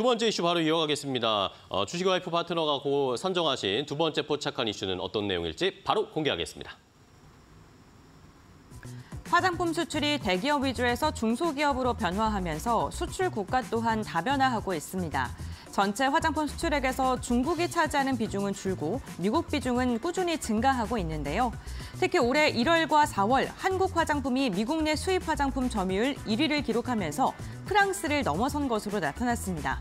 두 번째 이슈 바로 이어가겠습니다. 어, 주식 와이프 파트너가 고 선정하신 두 번째 포착한 이슈는 어떤 내용일지 바로 공개하겠습니다. 화장품 수출이 대기업 위주에서 중소기업으로 변화하면서 수출 국가 또한 다변화하고 있습니다. 전체 화장품 수출액에서 중국이 차지하는 비중은 줄고 미국 비중은 꾸준히 증가하고 있는데요. 특히 올해 1월과 4월 한국 화장품이 미국 내 수입 화장품 점유율 1위를 기록하면서 프랑스를 넘어선 것으로 나타났습니다.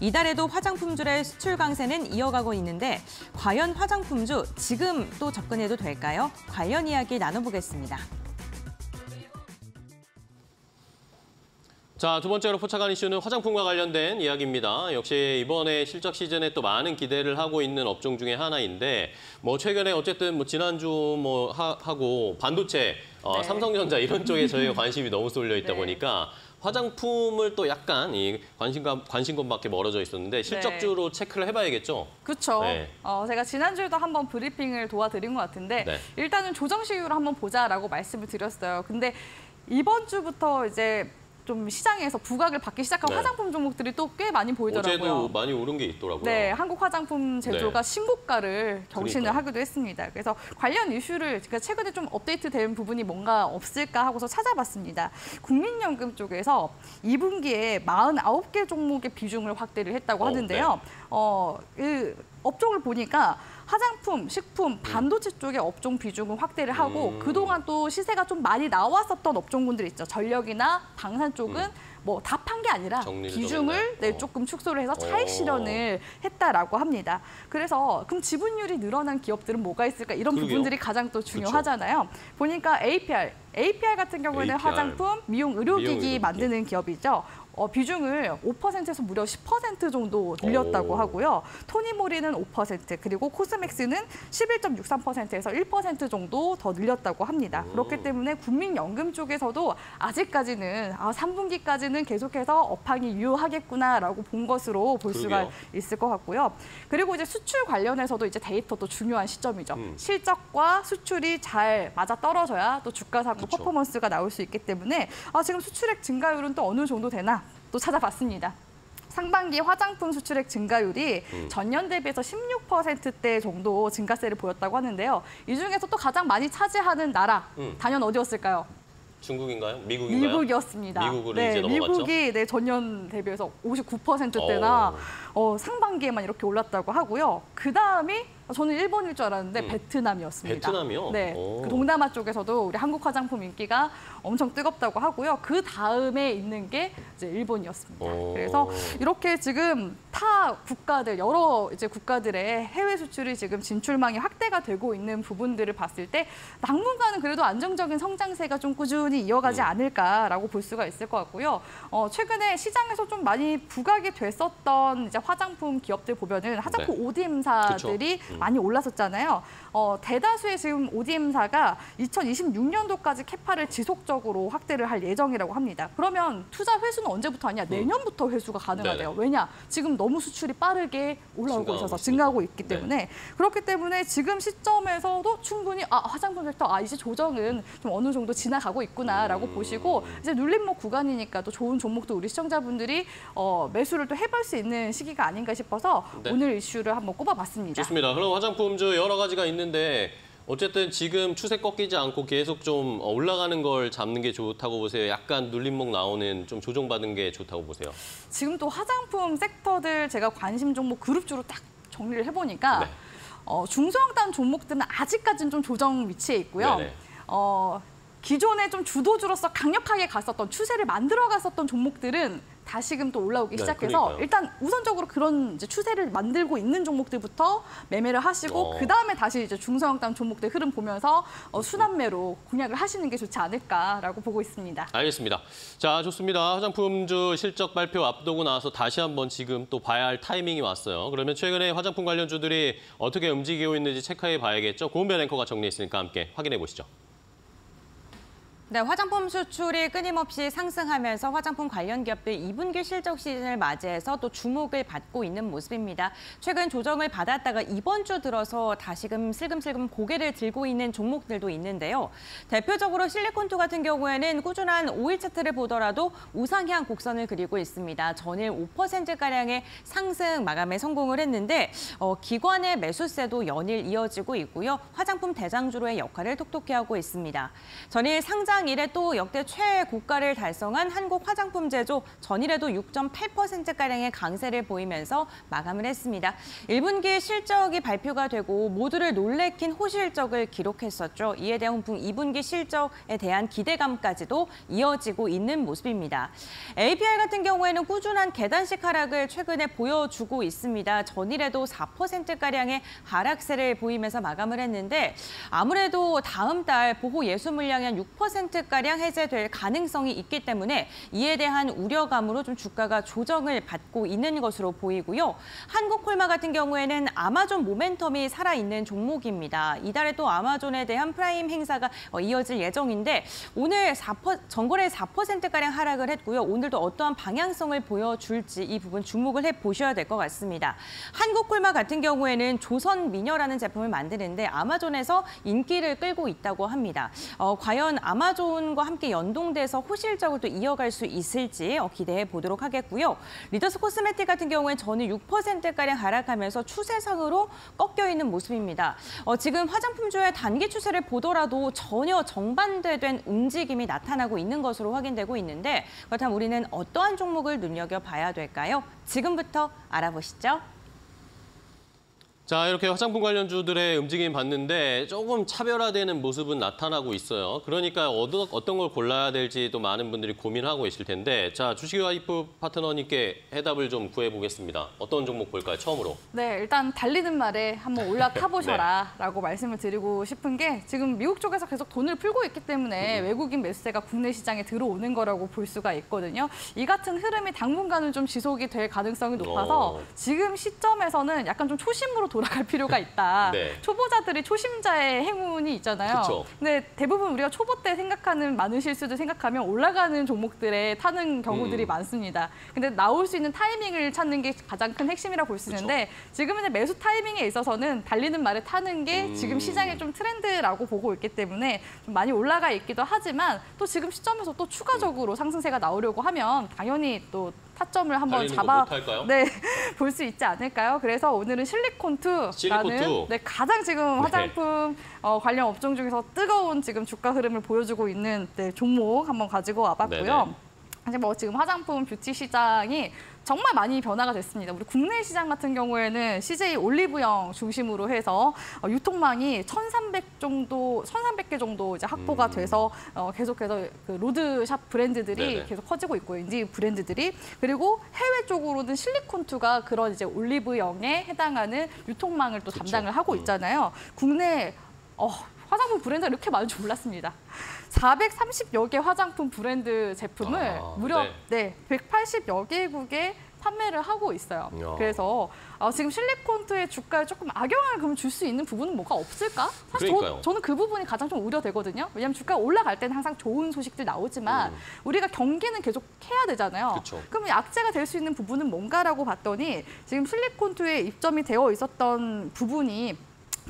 이달에도 화장품주의 수출 강세는 이어가고 있는데 과연 화장품주 지금 또 접근해도 될까요? 관련 이야기 나눠보겠습니다. 자, 두 번째로 포착한 이슈는 화장품과 관련된 이야기입니다. 역시 이번에 실적 시즌에 또 많은 기대를 하고 있는 업종 중에 하나인데 뭐 최근에 어쨌든 뭐 지난주 뭐 하, 고 반도체, 어, 네. 삼성전자 이런 쪽에 저희가 관심이 너무 쏠려 있다 네. 보니까 화장품을 또 약간 이 관심과 관심권밖에 멀어져 있었는데 실적주로 체크를 해봐야겠죠. 그렇죠. 네. 어, 제가 지난주에도 한번 브리핑을 도와드린 것 같은데 네. 일단은 조정 시유를 한번 보자라고 말씀을 드렸어요. 근데 이번 주부터 이제 좀 시장에서 부각을 받기 시작한 네. 화장품 종목들이 또 꽤 많이 보이더라고요. 어제도 많이 오른 게 있더라고요. 네, 한국 화장품 제조가 네. 신고가를 경신을 그러니까요. 하기도 했습니다. 그래서 관련 이슈를 제가 최근에 좀 업데이트된 부분이 뭔가 없을까 하고서 찾아봤습니다. 국민연금 쪽에서 2분기에 49개 종목의 비중을 확대를 했다고 어, 하는데요. 어, 그 업종을 보니까 화장품, 식품, 반도체 쪽의 업종 비중을 확대를 하고 음. 그동안 또 시세가 좀 많이 나왔었던 업종군들 있죠. 전력이나 방산 쪽은 뭐다 판 게 아니라 음. 비중을 좀 네, 했나요? 조금 축소를 해서 차익 어. 실현을 했다라고 합니다. 그래서 그럼 지분율이 늘어난 기업들은 뭐가 있을까 이런 그러게요. 부분들이 가장 또 중요하잖아요. 보니까 APR, APR 같은 경우에는 APR. 화장품, 미용 의료기기 미용 의료기기. 만드는 기업이죠. 어, 비중을 5%에서 무려 10% 정도 늘렸다고 오. 하고요. 토니모리는 5% 그리고 코스맥스는 11.63%에서 1% 정도 더 늘렸다고 합니다. 오. 그렇기 때문에 국민연금 쪽에서도 아직까지는 아, 3분기까지는 계속해서 업황이 유효하겠구나라고 본 것으로 볼 수가 그러게요. 있을 것 같고요. 그리고 이제 수출 관련해서도 이제 데이터도 중요한 시점이죠. 음. 실적과 수출이 잘 맞아 떨어져야 또 주가상으로 그쵸. 퍼포먼스가 나올 수 있기 때문에 아, 지금 수출액 증가율은 또 어느 정도 되나 또 찾아봤습니다. 상반기 화장품 수출액 증가율이 음. 전년 대비해서 16%대 정도 증가세를 보였다고 하는데요. 이 중에서 또 가장 많이 차지하는 나라 음. 단연 어디였을까요? 중국인가요? 미국인가요? 미국이었습니다. 미국으로 네, 이제 넘어갔죠? 미국이 네, 전년 대비해서 59%대나 어, 상반기에만 이렇게 올랐다고 하고요. 그 다음이 저는 일본일 줄 알았는데 음. 베트남이었습니다. 베트남이요? 네, 오. 그 동남아 쪽에서도 우리 한국 화장품 인기가 엄청 뜨겁다고 하고요. 그 다음에 있는 게 이제 일본이었습니다. 오. 그래서 이렇게 지금 타 국가들 여러 이제 국가들의 해외 수출이 지금 진출망이 확대가 되고 있는 부분들을 봤을 때 당분간은 그래도 안정적인 성장세가 좀 꾸준히 이어가지 음. 않을까라고 볼 수가 있을 것 같고요. 어, 최근에 시장에서 좀 많이 부각이 됐었던 이제 화장품 기업들 보면은 화장품 네. ODM사들이. 음. 많이 올랐었잖아요. 어, 대다수의 지금 ODM사가 2026년도까지 캐파를 지속적으로 확대를 할 예정이라고 합니다. 그러면 투자 회수는 언제부터 하냐? 내년부터 회수가 가능하대요. 음. 네네. 왜냐? 지금 너무 수출이 빠르게 올라오고 있어서 있으니까. 증가하고 있기 네. 때문에 그렇기 때문에 지금 시점에서도 충분히 아 화장품 섹터 아 이제 조정은 좀 어느 정도 지나가고 있구나라고 음. 보시고 이제 눌림목 구간이니까 또 좋은 종목도 우리 시청자분들이 어, 매수를 또 해볼 수 있는 시기가 아닌가 싶어서 네. 오늘 이슈를 한번 꼽아봤습니다. 좋습니다. 그럼 화장품주 여러 가지가 있는데 어쨌든 지금 추세 꺾이지 않고 계속 좀 올라가는 걸 잡는 게 좋다고 보세요. 약간 눌림목 나오는 좀 조정받은 게 좋다고 보세요. 지금 또 화장품 섹터들 제가 관심 종목 그룹주로 딱 정리를 해보니까 네. 어, 중소형단 종목들은 아직까지는 좀 조정 위치에 있고요. 네네. 어, 기존에 좀 주도주로서 강력하게 갔었던 추세를 만들어 갔었던 종목들은 다시금 또 올라오기 네, 시작해서 그러니까요. 일단 우선적으로 그런 이제 추세를 만들고 있는 종목들부터 매매를 하시고 어. 그 다음에 다시 이제 중소형단 종목들 흐름 보면서 어, 순환매로 공략을 하시는 게 좋지 않을까라고 보고 있습니다. 알겠습니다. 자, 좋습니다. 화장품주 실적 발표 앞두고 나서 다시 한번 지금 또 봐야 할 타이밍이 왔어요. 그러면 최근에 화장품 관련주들이 어떻게 움직이고 있는지 체크해 봐야겠죠. 고은별 앵커가 정리했으니까 함께 확인해 보시죠. 네, 화장품 수출이 끊임없이 상승하면서 화장품 관련 기업들 2분기 실적 시즌을 맞이해서 또 주목을 받고 있는 모습입니다. 최근 조정을 받았다가 이번 주 들어서 다시금 슬금슬금 고개를 들고 있는 종목들도 있는데요. 대표적으로 실리콘투 같은 경우에는 꾸준한 5일 차트를 보더라도 우상향 곡선을 그리고 있습니다. 전일 5%가량의 상승 마감에 성공을 했는데 어, 기관의 매수세도 연일 이어지고 있고요. 화장품 대장주로의 역할을 톡톡히 하고 있습니다. 전일 상장 이래 또 역대 최고가를 달성한 한국 화장품 제조 전일에도 6.8%가량의 강세를 보이면서 마감을 했습니다. 1분기 실적이 발표가 되고 모두를 놀래킨 호실적을 기록했었죠. 이에 대한 훈풍 2분기 실적에 대한 기대감까지도 이어지고 있는 모습입니다. APR 같은 경우에는 꾸준한 계단식 하락을 최근에 보여주고 있습니다. 전일에도 4%가량의 하락세를 보이면서 마감을 했는데 아무래도 다음 달 보호 예수 물량이 한6% 가량 해제될 가능성이 있기 때문에 이에 대한 우려감으로 좀 주가가 조정을 받고 있는 것으로 보이고요. 한국콜마 같은 경우에는 아마존 모멘텀이 살아있는 종목입니다. 이달에 또 아마존에 대한 프라임 행사가 어, 이어질 예정인데 오늘 4%, 전거래 4%가량 하락을 했고요. 오늘도 어떠한 방향성을 보여줄지 이 부분 주목을 해보셔야 될 것 같습니다. 한국콜마 같은 경우에는 조선미녀라는 제품을 만드는데 아마존에서 인기를 끌고 있다고 합니다. 어, 과연 아마존 과 함께 연동돼서 호실적으로 또 이어갈 수 있을지 어, 기대해 보도록 하겠고요. 리더스 코스메틱 같은 경우에 전일 6%가량 하락하면서 추세상으로 꺾여 있는 모습입니다. 어, 지금 화장품주의 단기 추세를 보더라도 전혀 정반대된 움직임이 나타나고 있는 것으로 확인되고 있는데 그렇다면 우리는 어떠한 종목을 눈여겨봐야 될까요? 지금부터 알아보시죠. 자, 이렇게 화장품 관련주들의 움직임 봤는데 조금 차별화되는 모습은 나타나고 있어요. 그러니까 어떤, 어떤 걸 골라야 될지 또 많은 분들이 고민하고 계실 텐데 자, 주식와이프 파트너님께 해답을 좀 구해보겠습니다. 어떤 종목 볼까요, 처음으로? 네, 일단 달리는 말에 한번 올라타 보셔라 라고 말씀을 드리고 싶은 게 지금 미국 쪽에서 계속 돈을 풀고 있기 때문에 외국인 매수세가 국내 시장에 들어오는 거라고 볼 수가 있거든요. 이 같은 흐름이 당분간은 좀 지속이 될 가능성이 높아서 어. 지금 시점에서는 약간 좀 초심으로 돌아갈 필요가 있다. 네. 초보자들이 초심자의 행운이 있잖아요. 그쵸. 근데 대부분 우리가 초보 때 생각하는 많은 실수들 생각하면 올라가는 종목들에 타는 경우들이 음. 많습니다. 근데 나올 수 있는 타이밍을 찾는 게 가장 큰 핵심이라고 볼 수 있는데 지금은 매수 타이밍에 있어서는 달리는 말에 타는 게 음. 지금 시장의 좀 트렌드라고 보고 있기 때문에 좀 많이 올라가 있기도 하지만 또 지금 시점에서 또 추가적으로 상승세가 나오려고 하면 당연히 또 타점을 한번 잡아? 네, 볼 수 있지 않을까요? 그래서 오늘은 실리콘2라는 실리콘2. 네, 가장 지금 네. 화장품 어, 관련 업종 중에서 뜨거운 지금 주가 흐름을 보여주고 있는 네, 종목 한번 가지고 와봤고요. 네네. 이제 뭐 지금 화장품 뷰티 시장이 정말 많이 변화가 됐습니다. 우리 국내 시장 같은 경우에는 CJ 올리브영 중심으로 해서 어, 유통망이 1,300 정도, 1,300개 정도 이제 확보가 음. 돼서 어, 계속해서 그 로드샵 브랜드들이 네네. 계속 커지고 있고요. 인지 브랜드들이 그리고 해외 쪽으로는 실리콘투가 그런 이제 올리브영에 해당하는 유통망을 또 그쵸. 담당을 하고 음. 있잖아요. 국내 어, 화장품 브랜드가 이렇게 많은 줄 몰랐습니다. 430여 개 화장품 브랜드 제품을 아, 무려 네. 네. 180여 개국에 판매를 하고 있어요. 이야. 그래서 어, 지금 실리콘트의 주가에 조금 악영향을 그럼 줄 수 있는 부분은 뭐가 없을까? 사실 그러니까요. 저, 는그 부분이 가장 좀 우려되거든요. 왜냐하면 주가가 올라갈 때는 항상 좋은 소식들 나오지만 음. 우리가 경기는 계속 해야 되잖아요. 그쵸. 그럼 악재가 될 수 있는 부분은 뭔가라고 봤더니 지금 실리콘투에 입점이 되어 있었던 부분이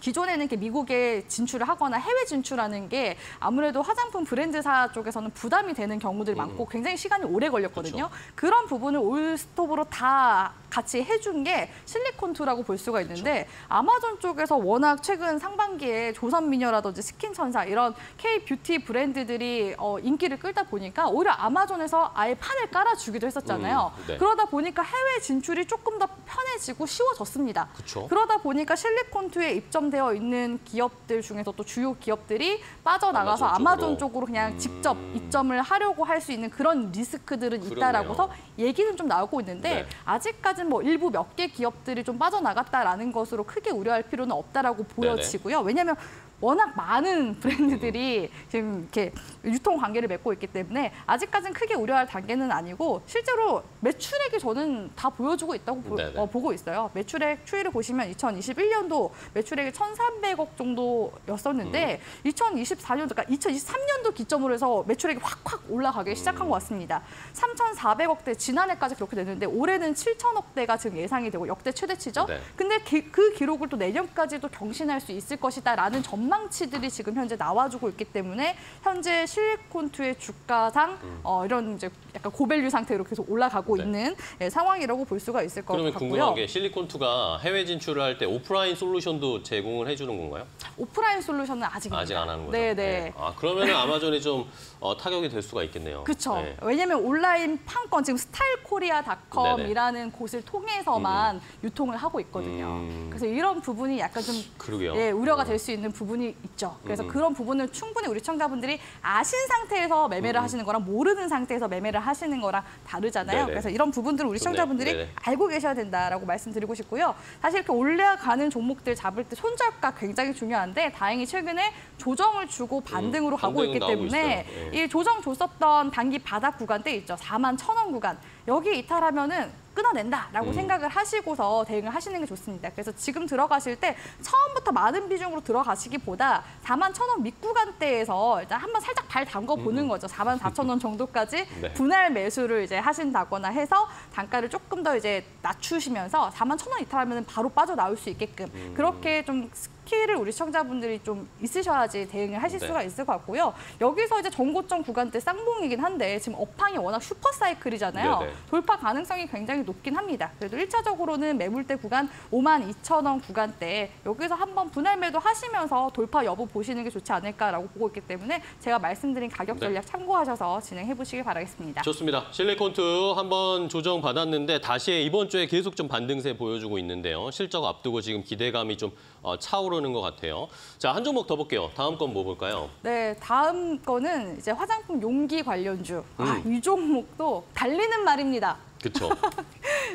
기존에는 이렇게 미국에 진출을 하거나 해외 진출하는 게 아무래도 화장품 브랜드사 쪽에서는 부담이 되는 경우들이 많고 굉장히 시간이 오래 걸렸거든요. 그런 부분을 원스톱으로 다 같이 해준 게 실리콘투라고 볼 수가 있는데 아마존 쪽에서 워낙 최근 상반기에 조선미녀라든지 스킨천사 이런 K 뷰티 브랜드들이 어, 인기를 끌다 보니까 오히려 아마존에서 아예 판을 깔아주기도 했었잖아요. 음, 네. 그러다 보니까 해외 진출이 조금 더 편해지고 쉬워졌습니다. 그쵸. 그러다 보니까 실리콘투에 입점되어 있는 기업들 중에서 또 주요 기업들이 빠져나가서 아마존 아마존, 쪽으로. 쪽으로 그냥 음. 직접 입점을 하려고 할 수 있는 그런 리스크들은 그러네요. 있다라고서 얘기는 좀 나오고 있는데 네. 아직까지 는 뭐 일부 몇 개 기업들이 좀 빠져나갔다라는 것으로 크게 우려할 필요는 없다라고 보여지고요. 왜냐하면 워낙 많은 브랜드들이 지금 이렇게 유통 관계를 맺고 있기 때문에 아직까지는 크게 우려할 단계는 아니고 실제로 매출액이 저는 다 보여주고 있다고 보. 어, 보고 있어요. 매출액 추이를 보시면 2021년도 매출액이 1,300억 정도였었는데 2024년도 그러니까 2023년도 기점으로 해서 매출액이 확확 올라가기 시작한 것 같습니다. 3,400억대 지난해까지 그렇게 됐는데 올해는 7천억대가 지금 예상이 되고 역대 최대치죠. 네. 근데 기- 그 기록을 또 내년까지도 경신할 수 있을 것이다라는 전망치들이 지금 현재 나와주고 있기 때문에 현재 실리콘투의 주가상 어, 이런 이제 약간 고밸류 상태로 계속 올라가고 네. 있는 예, 상황이라고 볼 수가 있을 것 그러면 같고요. 궁금한 게 실리콘투가 해외 진출을 할 때 오프라인 솔루션도 제공을 해주는 건가요? 오프라인 솔루션은 아직입니다. 아직 안 하는 거죠? 네, 네. 아 그러면 아마존이 좀 어, 타격이 될 수가 있겠네요. 그렇죠. 네. 왜냐하면 온라인 판권 지금 스타일코리아닷컴이라는 곳을 통해서만 유통을 하고 있거든요. 음. 그래서 이런 부분이 약간 좀 그러게요. 예, 우려가 어. 될수 있는 부분 이 있죠. 그래서 음. 그런 부분을 충분히 우리 청자분들이 아신 상태에서 매매를 음. 하시는 거랑 모르는 상태에서 매매를 하시는 거랑 다르잖아요. 네네. 그래서 이런 부분들을 우리. 청자분들이 네네. 알고 계셔야 된다라고 말씀드리고 싶고요. 사실 이렇게 올라가는 종목들 잡을 때 손절가 굉장히 중요한데 다행히 최근에 조정을 주고 반등으로 음, 가고 있기 때문에. 예. 이 조정 줬었던 단기 바닥 구간대 있죠. 4만 천 원 구간. 여기 이탈하면은 끊어낸다라고 음. 생각을 하시고서 대응을 하시는 게 좋습니다. 그래서 지금 들어가실 때 처음부터 많은 비중으로 들어가시기보다 4만 천원 밑구간대에서 일단 한번 살짝 발 담궈 보는 거죠. 4만 4천 원 정도까지 음. 네. 분할 매수를 이제 하신다거나 해서 단가를 조금 더 이제 낮추시면서 4만 천원 이탈하면 바로 빠져나올 수 있게끔 음. 그렇게 좀 스킬을 우리 시청자분들이 좀 있으셔야지 대응을 하실 네. 수가 있을 것 같고요. 여기서 이제 전고점 구간대 쌍봉이긴 한데 지금 업황이 워낙 슈퍼 사이클이잖아요. 네네. 돌파 가능성이 굉장히 높긴 합니다. 그래도 일차적으로는 매물대 구간 5만 2천 원 구간대 여기서 한번 분할 매도 하시면서 돌파 여부 보시는 게 좋지 않을까라고 보고 있기 때문에 제가 말씀드린 가격 네. 전략 참고하셔서 진행해 보시길 바라겠습니다. 좋습니다. 실리콘투 한번 조정 받았는데 다시 이번 주에 계속 좀 반등세 보여주고 있는데요. 실적 앞두고 지금 기대감이 좀 어, 차오르는 것 같아요. 자, 한 종목 더 볼게요. 다음 건 뭐 볼까요? 네, 다음 거는 이제 화장품 용기 관련주. 아, 음. 이 종목도 달리는 말입니다. 그쵸?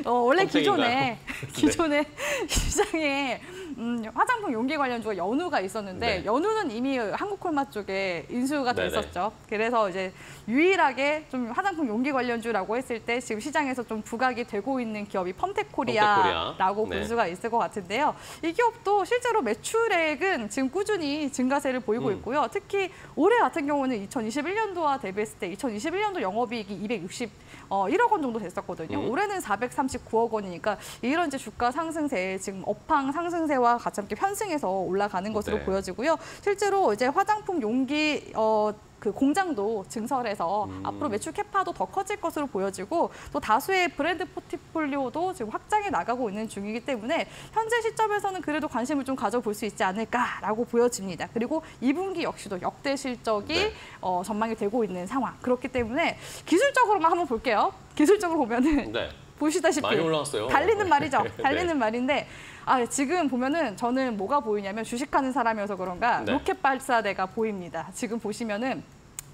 어, 원래? 기존에 기존에 시장에 음, 화장품 용기 관련주가 연우가 있었는데 네. 연우는 이미 한국콜맛 쪽에 인수가. 됐었죠. 그래서 이제 유일하게 좀 화장품 용기 관련주라고 했을 때 지금 시장에서 좀 부각이 되고 있는 기업이 펌텍코리아라고 펌텍코리아. 볼 네. 수가 있을 것 같은데요. 이 기업도 실제로 매출액은 지금 꾸준히 증가세를 보이고 음. 있고요. 특히 올해 같은 경우는 2021년도와 대비했을 때 2021년도 영업이익이 260 어, 1억 원 정도 됐었거든요. 음. 올해는 439억 원이니까 이런 이제 주가 상승세, 지금 업황 상승세와 같이 함께 편승해서 올라가는 것으로 네. 보여지고요. 실제로 이제 화장품 용기 어, 그 공장도 증설해서 음. 앞으로 매출 캐파도 더 커질 것으로 보여지고 또 다수의 브랜드 포트폴리오도 지금 확장해 나가고 있는 중이기 때문에 현재 시점에서는 그래도 관심을 좀 가져볼 수 있지 않을까라고 보여집니다. 그리고 2분기 역시도 역대 실적이 네. 어, 전망이 되고 있는 상황. 그렇기 때문에 기술적으로만 한번 볼게요. 기술적으로 보면은 네. 보시다시피 많이 올라왔어요. 달리는 말이죠. 네. 달리는 말인데 아, 지금 보면은 저는 뭐가 보이냐면 주식하는 사람이어서 그런가 네. 로켓 발사대가 보입니다. 지금 보시면은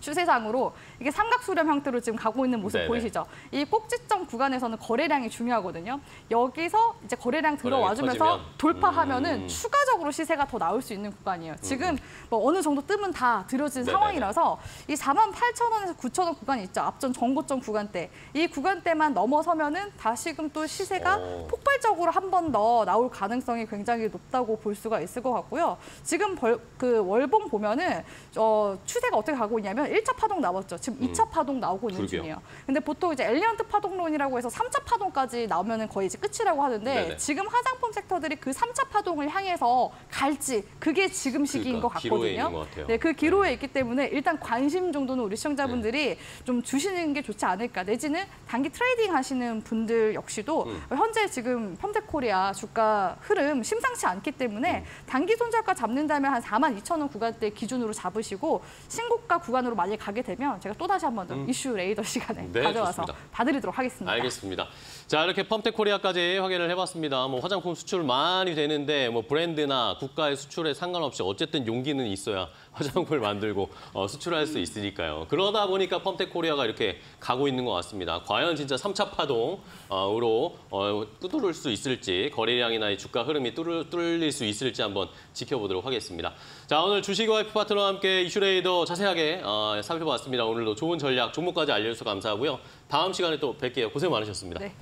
추세상으로 이게 삼각수렴 형태로 지금 가고 있는 모습 네네. 보이시죠? 이 꼭지점 구간에서는 거래량이 중요하거든요. 여기서 이제 거래량 들어와주면서? 돌파하면은 음. 추가적으로 시세가 더 나올 수 있는 구간이에요. 지금 뭐 어느 정도 뜸은 다 들여진. 상황이라서 이 4만 8천 원에서 9천 원 구간이 있죠. 앞전 전고점 구간대. 이 구간대만 넘어서면은 다시금 또 시세가 오. 폭발적으로 한 번 더 나올 가능성이 굉장히 높다고 볼 수가 있을 것 같고요. 지금 벌, 그 월봉 보면은 어, 추세가 어떻게 가고 있냐면 1차 파동 나왔죠. 지금 음. 2차 파동 나오고 있는 그러게요. 중이에요. 근데 보통 이제 엘리어트 파동론이라고 해서 3차 파동까지 나오면은 거의 이제 끝이라고 하는데 네네. 지금 화장품 섹터들이 그 3차 파동을 향해서 갈지 그게 지금 시기인 그러니까 것 같거든요. 것. 네, 그 기로에 있기 때문에 일단 관심 정도는 우리 시청자분들이 좀 주시는 게 좋지 않을까. 내지는 단기 트레이딩 하시는 분들 역시도 음. 현재 지금 펌텍코리아 주가 흐름 심상치 않기 때문에 음. 단기 손절가 잡는다면 한 4만 2천 원 구간대 기준으로 잡으시고 신고가 구간으로 만약에 가게 되면 제가 또 다시 한번더 이슈 레이더 시간에 음. 네, 가져와서 좋습니다. 봐드리도록 하겠습니다. 알겠습니다. 자 이렇게 펌텍 코리아까지 확인을 해봤습니다. 뭐 화장품 수출 많이 되는데 뭐 브랜드나 국가의 수출에 상관없이 어쨌든 용기는 있어야 화장품을 만들고 어, 수출할 수 있으니까요. 그러다 보니까 펌텍 코리아가 이렇게 가고 있는 것 같습니다. 과연 진짜 3차 파동으로 어, 뚜드릴 수 있을지 거래량이나 이 주가 흐름이 뚫을, 뚫릴 수 있을지 한번 지켜보도록 하겠습니다. 자 오늘 F 파트너와 함께 이슈레이더 자세하게 어, 살펴봤습니다. 오늘도 좋은 전략 종목까지 알려주셔서 감사하고요. 다음 시간에 또 뵐게요. 고생 많으셨습니다. 네,